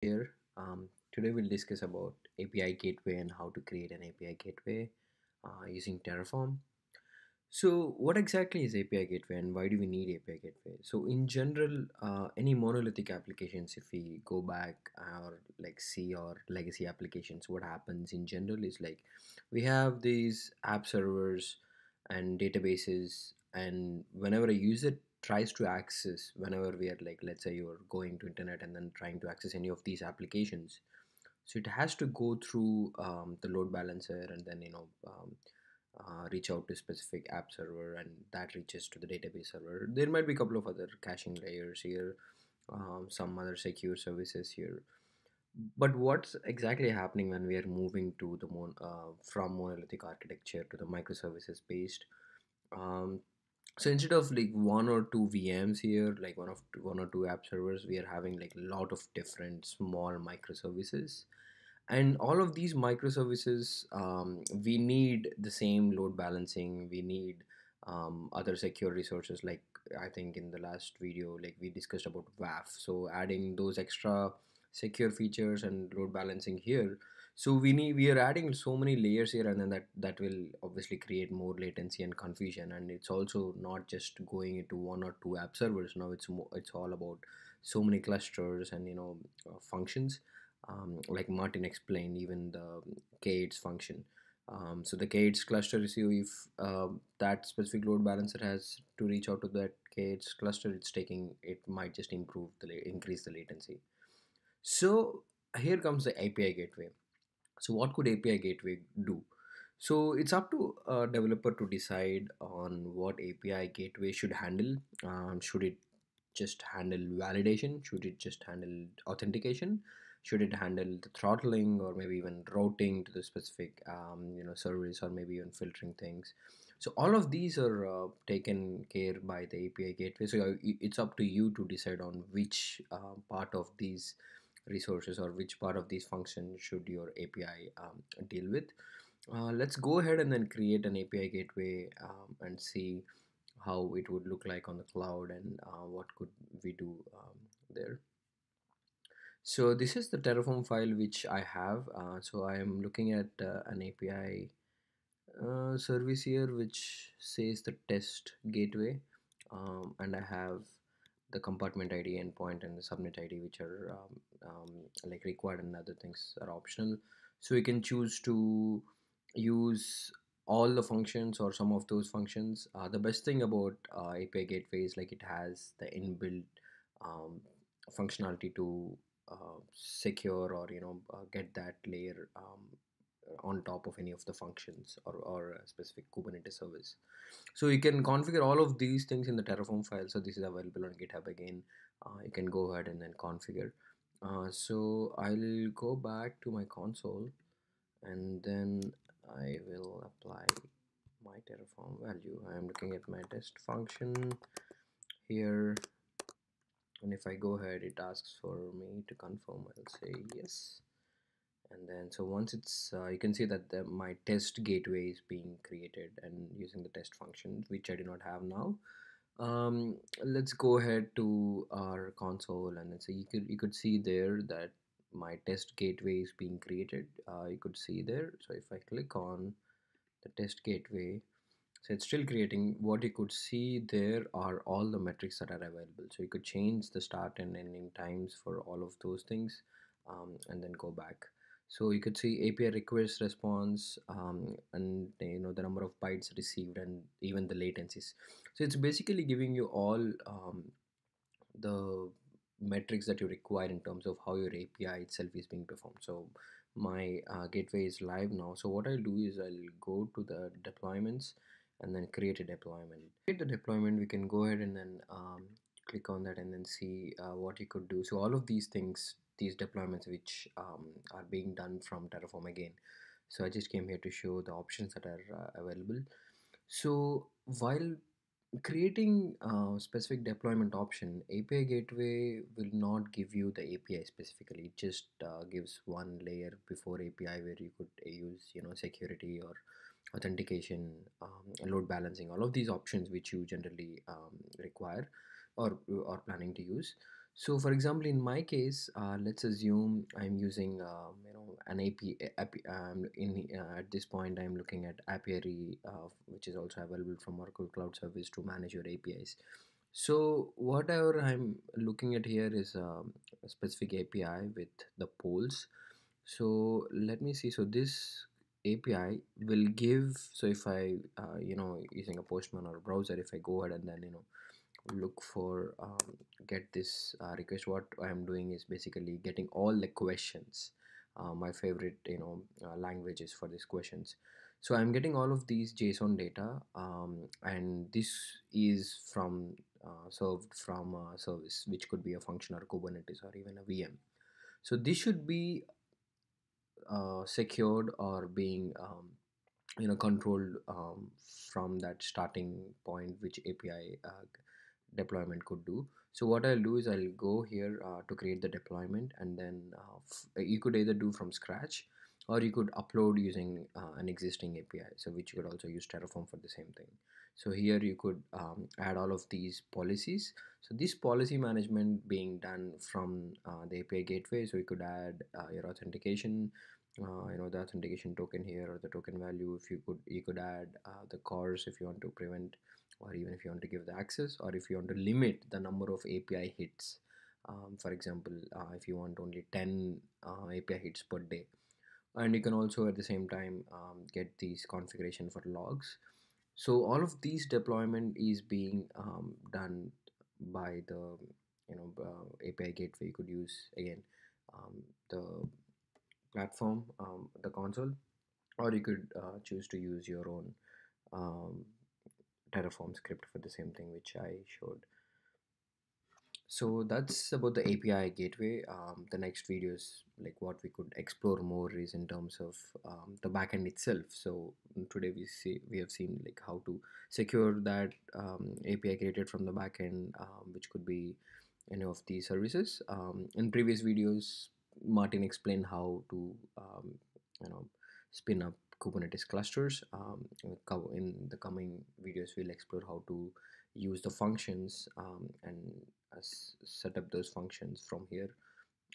here. Um, today we'll discuss about API gateway and how to create an API gateway uh, using Terraform. So, what exactly is API gateway and why do we need API gateway? So, in general, uh, any monolithic applications, if we go back or like see our legacy applications, what happens in general is like we have these app servers and databases, and whenever a user tries to access, whenever we are like, let's say you're going to internet and then trying to access any of these applications, so it has to go through um, the load balancer and then you know um, uh, reach out to specific app server and that reaches to the database server. There might be a couple of other caching layers here um, some other secure services here. But what's exactly happening when we are moving to the mon- uh, from monolithic architecture to the microservices based um, so instead of like one or two vms here like one of one or two app servers we are having like a lot of different small microservices. And all of these microservices um, we need the same load balancing. We need um, other secure resources like i think in the last video like we discussed about waf. So adding those extra secure features and load balancing here so we need we are adding so many layers here and then that that will obviously create more latency and confusion and it's also not just going into one or two app servers now it's more it's all about so many clusters and you know uh, functions um, like Martin explained, even the k8s function. Um, so the k8s cluster is you if uh, that specific load balancer has to reach out to that k8s cluster, it's taking it might just improve the increase the latency. So here comes the API gateway. So what could API gateway do? So it's up to a developer to decide on what API gateway should handle. Um, should it just handle validation? Should it just handle authentication? should it handle the throttling or maybe even routing to the specific um, you know service or maybe even filtering things so all of these are uh, taken care by the api gateway so uh, it's up to you to decide on which uh, part of these resources or which part of these functions should your api um, deal with uh, let's go ahead and then create an api gateway um, and see how it would look like on the cloud and uh, what could we do um, there so this is the Terraform file which I have. Uh, so I am looking at uh, an API uh, service here which says the test gateway um, and I have the compartment ID endpoint and the subnet ID which are um, um, like required and other things are optional. So you can choose to use all the functions or some of those functions. Uh, the best thing about uh, API gateway is like it has the inbuilt um, functionality to uh, secure or you know uh, get that layer um, on top of any of the functions or, or a specific Kubernetes service. So you can configure all of these things in the Terraform file. So this is available on GitHub again. Uh, you can go ahead and then configure. Uh, so I'll go back to my console and then I will apply my Terraform value. I am looking at my test function here and if I go ahead it asks for me to confirm I'll say yes and then so once it's uh, you can see that the, my test gateway is being created and using the test function which I do not have now. Um, let's go ahead to our console and so you could you could see there that my test gateway is being created. Uh, you could see there so if I click on the test gateway so it's still creating. What you could see there are all the metrics that are available. So you could change the start and ending times for all of those things um, and then go back so you could see api request response um, and you know the number of bytes received and even the latencies. So it's basically giving you all um, the metrics that you require in terms of how your api itself is being performed. So my uh, gateway is live now. So what i'll do is i'll go to the deployments and then create a deployment. Create the deployment. We can go ahead and then um, click on that and then see uh, what you could do. So all of these things these deployments which um, are being done from terraform again. So i just came here to show the options that are uh, available. So while creating a specific deployment option api gateway will not give you the api specifically. It just uh, gives one layer before api where you could use you know security or authentication, um, load balancing, all of these options which you generally um, require or are planning to use. So for example in my case uh, let's assume i'm using um, you know an API. AP um, in uh, at this point i'm looking at apiary uh, which is also available from oracle cloud service to manage your apis so whatever i'm looking at here is um, a specific api with the polls so let me see so this api will give so if i uh, you know using a postman or a browser if i go ahead and then you know look for um, get this uh, request. What i am doing is basically getting all the questions uh, my favorite you know uh, languages for these questions. So i'm getting all of these json data um, and this is from uh, served from a service which could be a function or kubernetes or even a vm. So this should be uh, secured or being um, you know controlled um, from that starting point which api uh, deployment could do. So what i'll do is i'll go here uh, to create the deployment and then uh, you could either do from scratch or you could upload using uh, an existing api so which you could also use terraform for the same thing. So here you could um, add all of these policies. So this policy management being done from uh, the api gateway so you could add uh, your authentication uh, you know the authentication token here or the token value if you could you could add uh, the CORS if you want to prevent or even if you want to give the access or if you want to limit the number of API hits. Um, for example uh, if you want only 10 uh, API hits per day. And you can also at the same time um, get these configuration for logs. So all of these deployment is being um, done by the you know uh, API gateway you could use again um, the platform um, the console. Or you could uh, choose to use your own um, terraform script for the same thing which i showed. So that's about the api gateway. Um, the next videos like what we could explore more is in terms of um, the backend itself. So mm, today we see we have seen like how to secure that um, api created from the backend um, which could be any of these services. Um, in previous videos martin explained how to um, you know spin up kubernetes clusters um, in the coming videos we'll explore how to use the functions um, and uh, set up those functions from here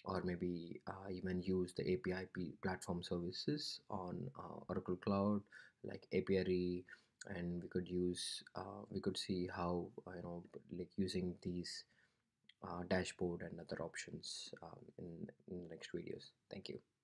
or maybe uh, even use the api platform services on uh, oracle cloud like apiary and we could use uh, we could see how uh, you know like using these uh, dashboard and other options um, in, in the next videos. Thank you